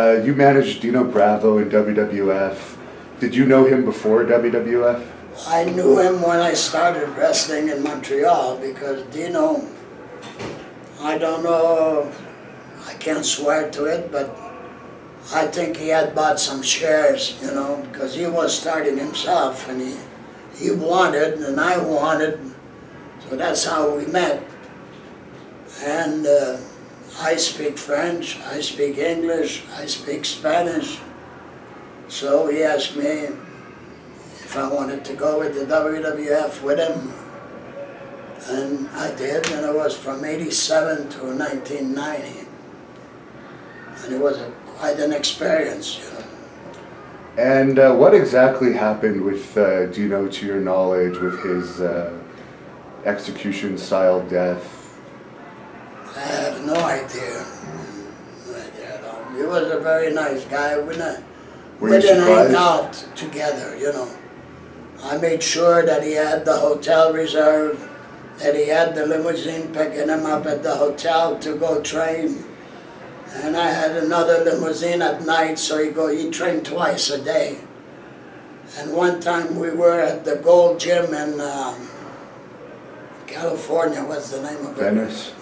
Uh, you managed Dino Bravo in WWF. Did you know him before WWF? I knew him when I started wrestling in Montreal because Dino, I don't know, I can't swear to it, but I think he had bought some shares, you know, because he was starting himself and he, he wanted and I wanted, so that's how we met. And uh, I speak French, I speak English, I speak Spanish. So he asked me if I wanted to go with the WWF with him. And I did, and it was from 87 to 1990. And it was a, quite an experience, you know. And uh, what exactly happened with uh, Dino, to your knowledge, with his uh, execution style death? I no idea. No idea at all. He was a very nice guy. We, not, we didn't hang out together, you know. I made sure that he had the hotel reserved, that he had the limousine picking him up at the hotel to go train. And I had another limousine at night, so he go. He trained twice a day. And one time we were at the Gold Gym in um, California. What's the name of it? Venice?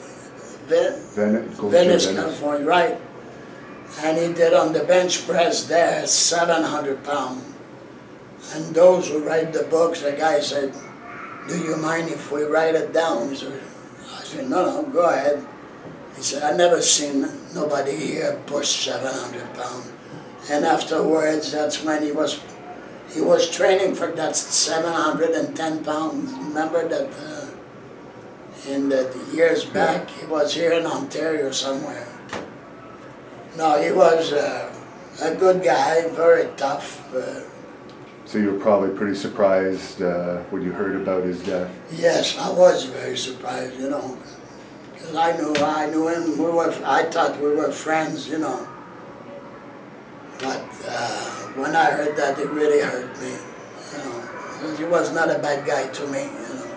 Ve- Venice? Venice, California, right. And he did on the bench press there 700 pound. And those who write the books, the guy said, do you mind if we write it down? Said, I said, no, no, go ahead. He said, I never seen nobody here push 700 pound. And afterwards, that's when he was, he was training for that 710 pounds. Remember that uh, in the years back, he was here in Ontario somewhere. No, he was uh, a good guy, very tough. Uh, So you were probably pretty surprised uh, when you heard about his death. yes, I was very surprised, you know, because I knew I knew him. We were, I thought we were friends, you know. But uh, when I heard that, it really hurt me, you know. 'cause He was not a bad guy to me, you know.